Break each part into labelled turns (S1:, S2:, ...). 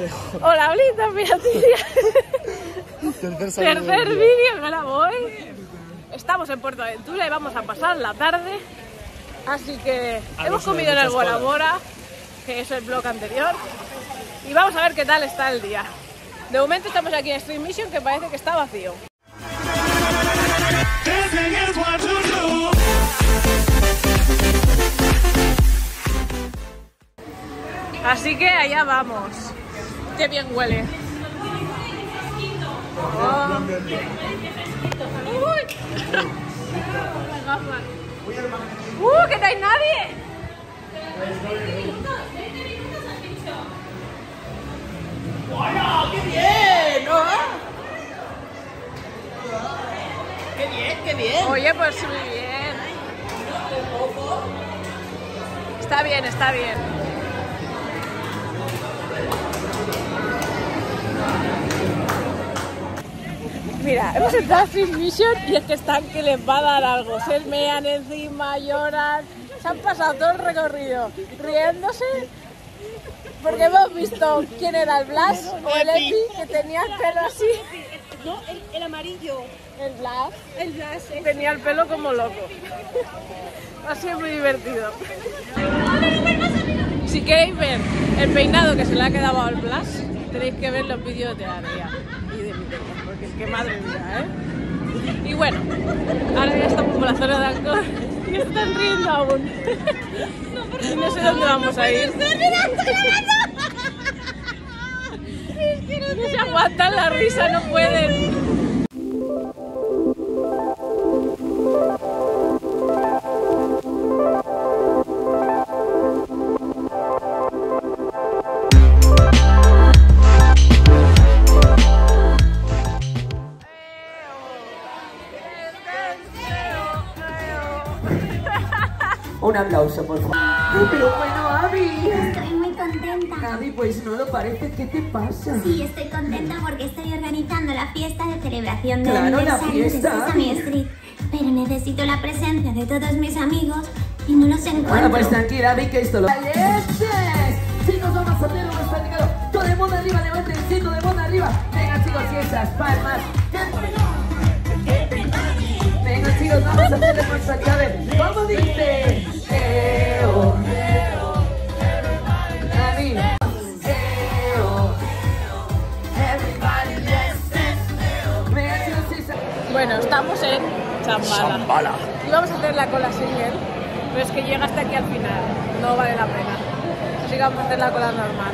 S1: Hola, Olita, mira.
S2: Tercer
S1: Tercer vídeo que la voy. Estamos en Puerto Aventura y vamos a pasar la tarde. Así que
S2: A
S1: hemos comido en el Bora Bora, que es el blog anterior. Y vamos a ver qué tal está el día. De momento estamos aquí en Stream Mission, que parece que está vacío. Así que allá vamos. Qué bien huele. Oh. Uy. ¡Uh! ¡Que no hay nadie!
S3: ¡Qué bien! ¿no? ¡Qué bien, qué bien!
S1: Oye, pues muy bien. Está bien, está bien. Mira, hemos entrado a Street Mission y es que están que les va a dar algo. Se mean encima, lloran. Se han pasado todo el recorrido riéndose porque hemos visto quién era el Blas o el Epi que tenía el pelo así.
S3: No, el, el amarillo.
S1: El Blas
S3: El blas.
S1: tenía el pelo como loco. Ha sido muy divertido. Si queréis ver el peinado que se le ha quedado al Blas, tenéis que ver los vídeos de Aria y de mi tema, porque es que madre mía, ¿eh? Y bueno, ahora ya estamos por la zona de Ancor y están riendo aún. Y no sé dónde vamos a ir. No se aguantan la risa, no pueden.
S4: Un aplauso, por favor. Pero bueno, Abby.
S5: Estoy muy contenta.
S4: Abby, pues no lo parece. ¿Qué te pasa?
S5: Sí, estoy contenta porque estoy organizando la fiesta de celebración del
S4: Claro, la
S5: aniversario de Sesame. Street. Pero necesito la presencia de todos mis amigos y no los encuentro.
S4: Bueno, pues tranquila, Abby, que esto lo... ¡Valientes! Chicos, vamos a hacer un espectáculo. Todo el mundo arriba, levanten el todo el mundo arriba. Venga, chicos, y esas palmas. Venga, chicos, vamos a hacerle nuestra llave.
S1: Bueno, estamos en Chambala. Y vamos a hacer la cola single, pero es que llega hasta aquí al final, no vale la pena. Así que vamos a hacer la cola normal.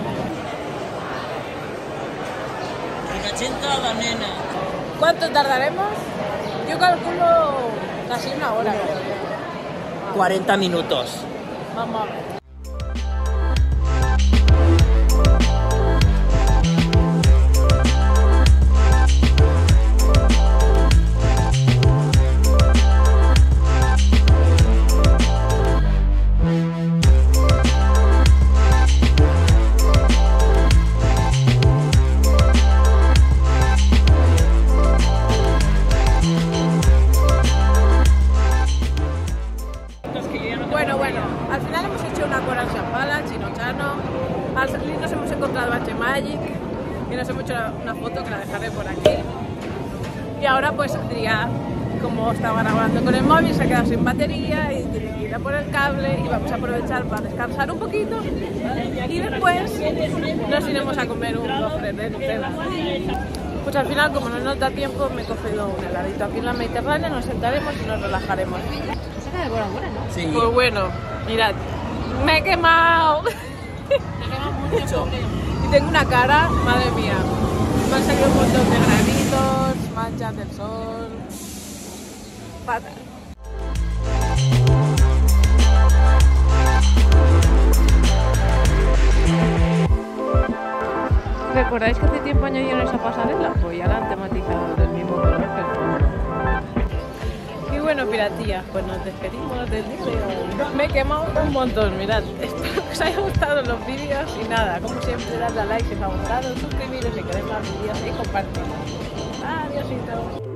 S3: La nena.
S1: ¿Cuánto tardaremos? Yo calculo casi una hora. creo yo.
S3: 40 minutos.
S1: Vamos a ver. En Shambhala, chino-chano. Al salir nos hemos encontrado a Magic y nos hemos hecho una foto que la dejaré por aquí. Y ahora pues Adrián, como estaba grabando con el móvil, se ha quedado sin batería y tiene que ir a por el cable y vamos a aprovechar para descansar un poquito y después nos iremos a comer un gofre de Nutella. Pues al final, como no nos da tiempo, me he cogido un heladito aquí en la Mediterránea, nos sentaremos y nos relajaremos.
S3: Sí.
S1: Pues bueno, mirad, me he quemado.
S3: Mucho.
S1: Y tengo una cara, madre mía. Me han salido un montón de granitos, manchas del sol. Fatal. ¿Recordáis que hace tiempo añadieron esa pasarela? Pues ya la han tematizado del mismo color que el bueno, piratillas, pues nos despedimos del día. Me he quemado un montón, mirad. Espero que os haya gustado los vídeos y nada, como siempre, dadle a like si os ha gustado, suscribiros si queréis más vídeos y compartir. Adiósito.